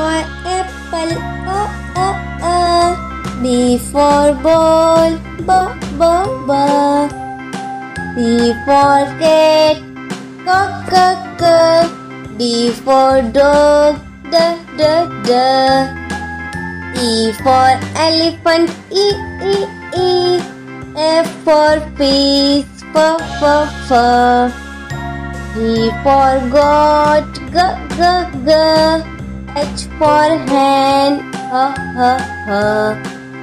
for apple, uh, uh, uh. B for ball, b, b, b. C for cat, c, c, c. D for dog, d, d, d. E for elephant, e, e, e. F for fish, f, f, f. G for goat, g, g, g. H for hen, h, h, h.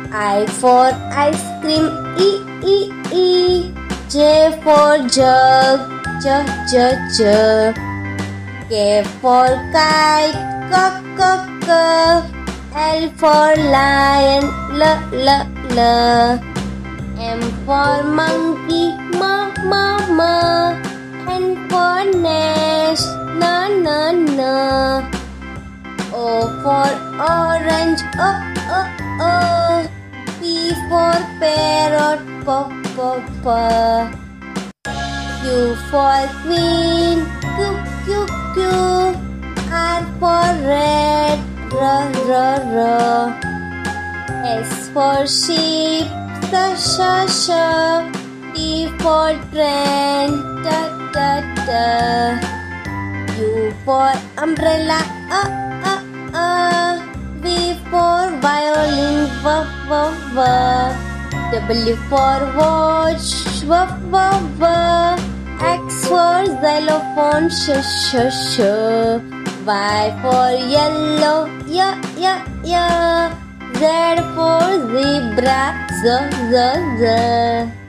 I for ice cream, e, e, e. J for jug, j, j, j. K for kite, k, k, k. L for lion, l, l, l. M for monkey, ma, ma, ma. N for nest, na, na, na. Orange, o, o, o. P for parrot, p, p, p. Q for queen, q, q, q. R for red, r, r, r. S for sheep, s, sh, sh. T for train, t, t, t. U for umbrella, uh, uh, uh. V, v. W for watch, v, v, v. X for xylophone, sh, sh, sh. Y for yellow, y, y, y. Z for zebra, z, z, z.